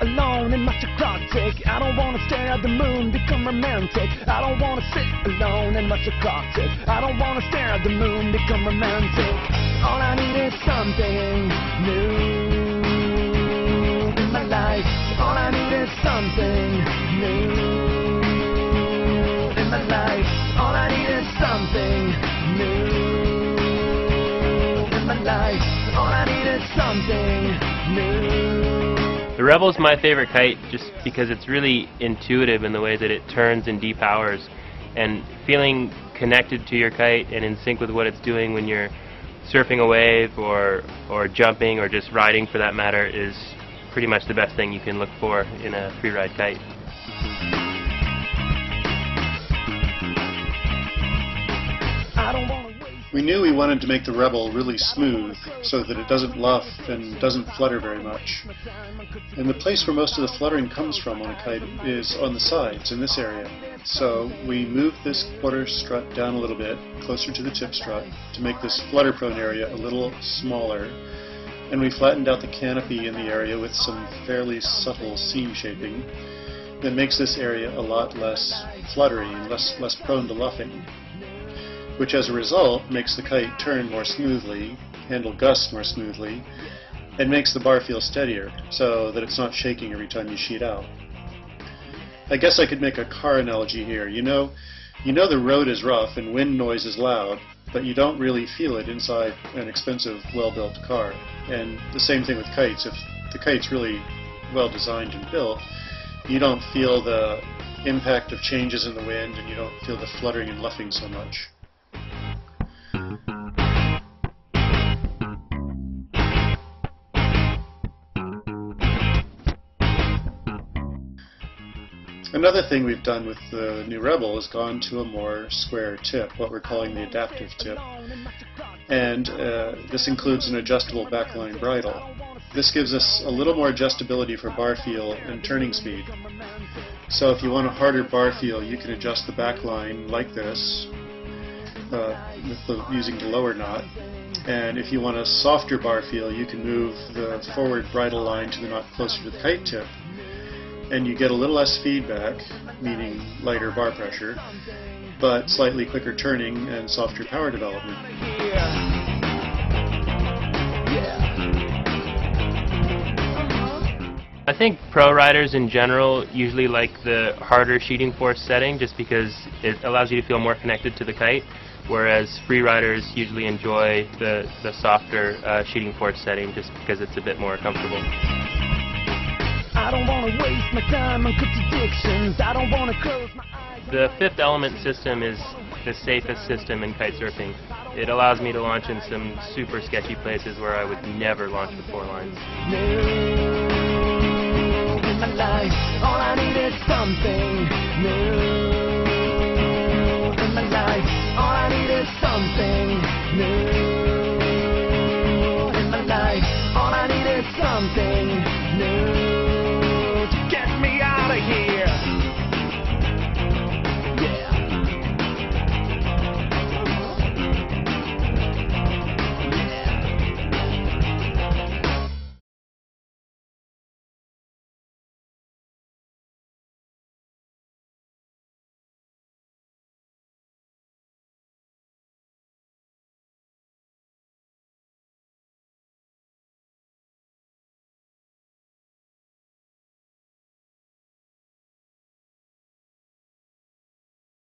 alone and watch a clock tick. I don't wanna stare at the moon, become romantic. I don't wanna sit alone and watch a. I don't wanna stare at the moon, become romantic. All I need is something new in my life. All I need is something new in my life. All I need is something new in my life. All I need is something new. The Rebel is my favorite kite just because it's really intuitive in the way that it turns and depowers and feeling connected to your kite and in sync with what it's doing when you're surfing a wave or or jumping or just riding for that matter is pretty much the best thing you can look for in a free ride kite. We knew we wanted to make the Rebel really smooth so that it doesn't luff and doesn't flutter very much. And the place where most of the fluttering comes from on a kite is on the sides in this area. So we moved this quarter strut down a little bit, closer to the tip strut, to make this flutter prone area a little smaller. And we flattened out the canopy in the area with some fairly subtle seam shaping that makes this area a lot less fluttery and less, less prone to luffing which as a result makes the kite turn more smoothly, handle gusts more smoothly, and makes the bar feel steadier so that it's not shaking every time you sheet out. I guess I could make a car analogy here. You know, you know the road is rough and wind noise is loud, but you don't really feel it inside an expensive, well-built car. And the same thing with kites. If the kite's really well designed and built, you don't feel the impact of changes in the wind and you don't feel the fluttering and luffing so much. Another thing we've done with the new Rebel is gone to a more square tip, what we're calling the adaptive tip. And uh, this includes an adjustable backline bridle. This gives us a little more adjustability for bar feel and turning speed. So if you want a harder bar feel, you can adjust the backline like this, uh, with the, using the lower knot. And if you want a softer bar feel, you can move the forward bridle line to the knot closer to the kite tip and you get a little less feedback, meaning lighter bar pressure, but slightly quicker turning and softer power development. I think pro riders in general usually like the harder sheeting force setting just because it allows you to feel more connected to the kite, whereas free riders usually enjoy the, the softer uh, sheeting force setting just because it's a bit more comfortable. I don't wanna waste my time on contradictions. I don't wanna close my eyes. The fifth element system is the safest system in kite surfing. It allows me to launch in some super sketchy places where I would never launch with four lines. New